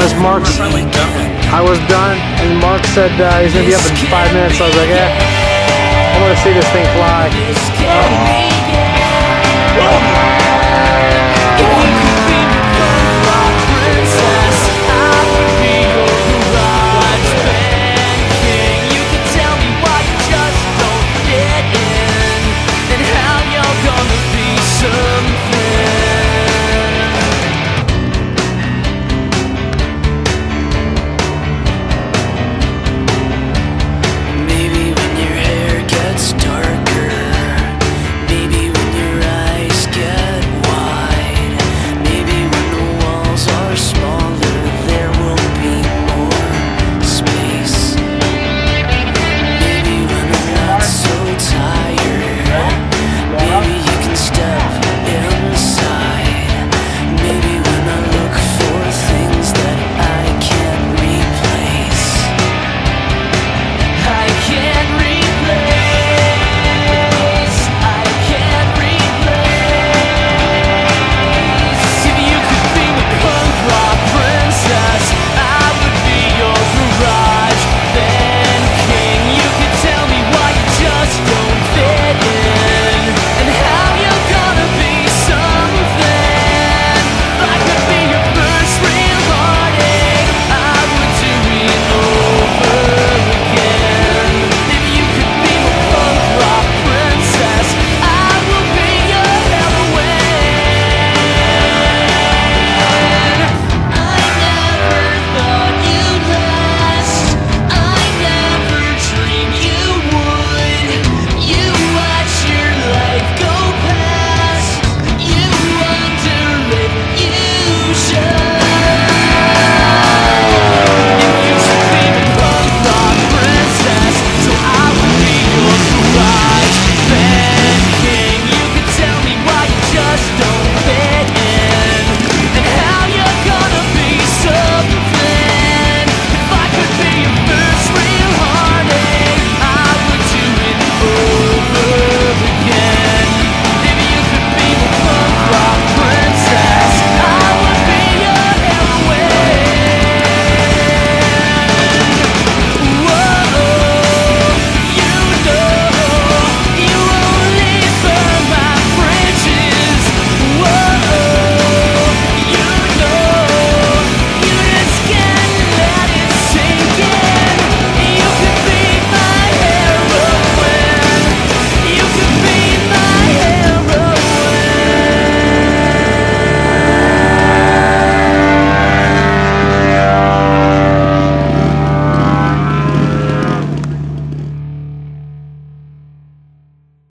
realized Mark? I was done, and Mark said uh, he's gonna be up in five minutes. So I was like, yeah, I'm gonna see this thing fly. Oh. Oh.